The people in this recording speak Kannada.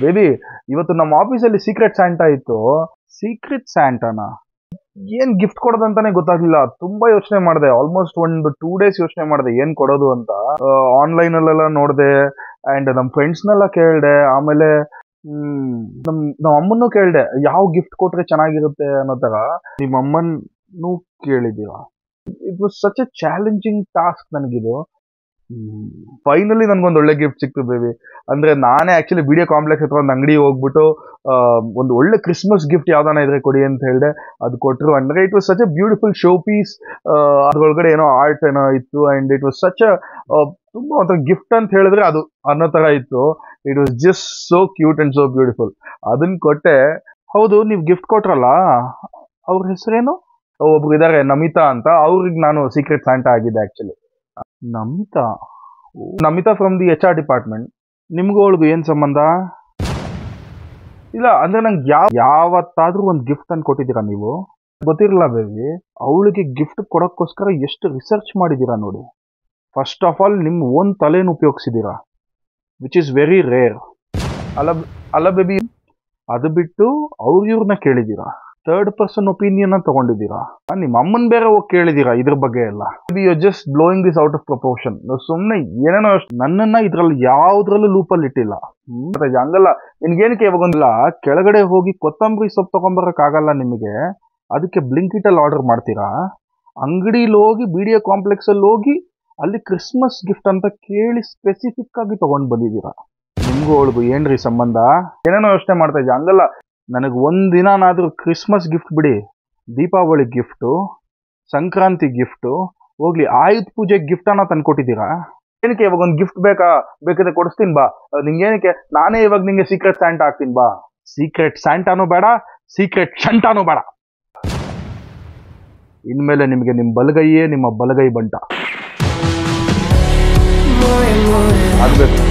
ಬೇಬಿ, ಇವತ್ತು ನಮ್ಮ ಆಫೀಸಲ್ಲಿ ಸೀಕ್ರೆಟ್ ಸ್ಯಾಂಟಾ ಇತ್ತು. ಸೀಕ್ರೆಟ್ ಸ್ಯಾಂಟಾನ ಏನ್ ಗಿಫ್ಟ್ ಕೊಡೋದಂತಾನೆ ಗೊತ್ತಾಗ್ಲಿಲ್ಲ. ತುಂಬಾ ಯೋಚನೆ ಮಾಡಿದೆ. ಆಲ್ಮೋಸ್ಟ್ ಒಂದು ಟೂ ಡೇಸ್ ಯೋಚನೆ ಮಾಡಿದೆ. ಏನ್ ಕೊಡೋದು ಅಂತ. ಆನ್ಲೈನ್ ಅಲ್ಲೆಲ್ಲ ನೋಡಿದೆ. ಅಂಡ್ ನಮ್ಮ ಫ್ರೆಂಡ್ಸ್ನೆಲ್ಲ ಕೇಳಿದೆ. ಆಮೇಲೆ, ಹ್ಮ್, ನಮ್ ನಮ್ಮ ಅಮ್ಮನ್ನೂ ಕೇಳಿದೆ. ಯಾವ ಗಿಫ್ಟ್ ಕೊಟ್ರೆ ಚೆನ್ನಾಗಿರುತ್ತೆ ಅನ್ನೋ ತರ ನಿಮ್ಮ ಅಮ್ಮನ್ನೂ ಕೇಳಿದೀರಾ it was such a challenging task ನನಗಿದು. ಫೈನಲಿ ನನ್ಗೊಂದು ಒಳ್ಳೆ ಗಿಫ್ಟ್ ಸಿಕ್ತು ಬೇಬಿ ಅಂದ್ರೆ ನಾನೇ ಆಕ್ಚುಲಿ ವಿಡಿಯೋ ಕಾಂಪ್ಲೆಕ್ಸ್ ಹತ್ರ ಒಂದು ಅಂಗಡಿ ಹೋಗ್ಬಿಟ್ಟು ಒಂದು ಒಳ್ಳೆ ಕ್ರಿಸ್ಮಸ್ ಗಿಫ್ಟ್ ಯಾವ್ದಾನ ಇದ್ರೆ ಕೊಡಿ ಅಂತ ಹೇಳಿದೆ. ಅದು ಕೊಟ್ಟರು ಅಂದ್ರೆ it was such a beautiful showpiece ಅದ್ರೊಳಗಡೆ ಏನೋ ಆರ್ಟ್ ಏನೋ ಇತ್ತು ಅಂಡ್ ಇಟ್ ವಾಸ್ ಸಚ್ ತುಂಬಾ ಒಂಥರ ಗಿಫ್ಟ್ ಅಂತ ಹೇಳಿದ್ರೆ ಅದು ಅನ್ನೋ ತರ ಇತ್ತು. It was just so cute and so beautiful ಅದನ್ನ ಕೊಟ್ಟೆ, ಹೌದು ನೀವು ಗಿಫ್ಟ್ ಕೊಟ್ರಲ್ಲ, ಅವ್ರ ಹೆಸರೇನು? ಒಬ್ರು ಇದಾರೆ ನಮಿತಾ ಅಂತ. ಅವ್ರಿಗೆ ನಾನು ಸೀಕ್ರೆಟ್ ಸ್ಯಾಂಟಾ ಆಗಿದ್ದೆ actually Namita? Namita from the H R department ನಿಮ್ಗೂ ಅವಳಿಗೂ ಏನು ಸಂಬಂಧ? ಇಲ್ಲ, ಅಂದ್ರೆ ನಂಗೆ ಯಾವ, ಯಾವತ್ತಾದ್ರೂ ಒಂದು ಗಿಫ್ಟ್ ಅನ್ನು ಕೊಟ್ಟಿದ್ದೀರಾ ನೀವು? ಗೊತ್ತಿರಲ್ಲ ಬೇಬಿ ಅವಳಿಗೆ ಗಿಫ್ಟ್ ಕೊಡೋಕ್ಕೋಸ್ಕರ ಎಷ್ಟು ರಿಸರ್ಚ್ ಮಾಡಿದ್ದೀರಾ ನೋಡಿ. ಫಸ್ಟ್ ಆಫ್ ಆಲ್ ನಿಮ್ಮ ಓನ್ ತಲೆನ ಉಪಯೋಗಿಸಿದ್ದೀರಾ? ವಿಚ್ ಈಸ್ ವೆರಿ ರೇರ್ ಅಲ್ಲ ಅಲ್ಲ ಬೇಬಿ ಅದು ಬಿಟ್ಟು ಅವ್ರ ಕೇಳಿದ್ದೀರಾ? ಥರ್ಡ್ ಪರ್ಸನ್ ಒಪಿನಿಯನ್ ತಗೊಂಡಿದ್ದೀರಾ? ನಿಮ್ಮ ಅಮ್ಮನ್ ಬೇರೆ ಹೋಗಿ ಕೇಳಿದ್ದೀರಾ ಇದ್ರ ಬಗ್ಗೆ ಎಲ್ಲ? You just blowing this out of proportion ಸುಮ್ಮನೆ ಏನೇನೋ ನನ್ನನ್ನ ಇದ್ರಲ್ಲಿ ಯಾವ್ದ್ರಲ್ಲೂ ಲೂಪಲ್ಲಿ ಇಟ್ಟಿಲ್ಲ. ಹಂಗಲ್ಲ, ನಿನ್ಗೇನಕ್ಕೆ ಇವಾಗೊಂದಿಲ್ಲ ಕೆಳಗಡೆ ಹೋಗಿ ಕೊತ್ತಂಬರಿ ಸೊಪ್ಪು ತಗೊಂಬರಕ್ಕಾಗಲ್ಲ ನಿಮಗೆ, ಅದಕ್ಕೆ ಬ್ಲಿಂಕಿಟ್ ಅಲ್ಲಿ ಆರ್ಡರ್ ಮಾಡ್ತೀರಾ? ಅಂಗಡಿಲಿ ಹೋಗಿ ಬಿಡಿಯೋ ಕಾಂಪ್ಲೆಕ್ಸ್ ಅಲ್ಲಿ ಹೋಗಿ, ಅಲ್ಲಿ ಕ್ರಿಸ್ಮಸ್ ಗಿಫ್ಟ್ ಅಂತ ಕೇಳಿ ಸ್ಪೆಸಿಫಿಕ್ ಆಗಿ ತಗೊಂಡ್ ಬಂದಿದ್ದೀರಾ? ನಿಮ್ಗೂ ಅವಳಿಗೂ ಏನ್ರಿ ಸಂಬಂಧ? ಏನೇನೋ ಯೋಚನೆ ಮಾಡ್ತಾ ಇದ್ದೀವಿ ಹಂಗಲ್ಲ ನನಗೆ ಒಂದು ದಿನನಾದರೂ ಕ್ರಿಸ್ಮಸ್ ಗಿಫ್ಟ್ ಬಿಡಿ. ದೀಪಾವಳಿ ಗಿಫ್ಟು ಸಂಕ್ರಾಂತಿ ಗಿಫ್ಟು ಹೋಗ್ಲಿ ಆಯುಧ ಪೂಜೆ ಗಿಫ್ಟನ್ನು ತಂದುಕೊಟ್ಟಿದ್ದೀರಾ ಏನಕ್ಕೆ ಇವಾಗ ಒಂದು ಗಿಫ್ಟ್ ಬೇಕಾ? ಬೇಕಿದ್ರೆ ಕೊಡಿಸ್ತೀನಿ ಬಾ. ನಿಂಗೇನಕ್ಕೆ ನಾನೇ ಇವಾಗ ನಿಂಗೆ ಸೀಕ್ರೆಟ್ ಸ್ಯಾಂಟ್ ಹಾಕ್ತೀನಿ ಬಾ. ಸೀಕ್ರೆಟ್ ಸ್ಯಾಂಟಾನು ಬೇಡ ಸೀಕ್ರೆಟ್ ಶಂಟಾನು ಬೇಡ. ಇನ್ಮೇಲೆ ನಿಮಗೆ ನಿಮ್ಮ ಬಲಗೈಯೇ ನಿಮ್ಮ ಬಲಗೈ ಬಂಟ. ಆಗಬೇಕು.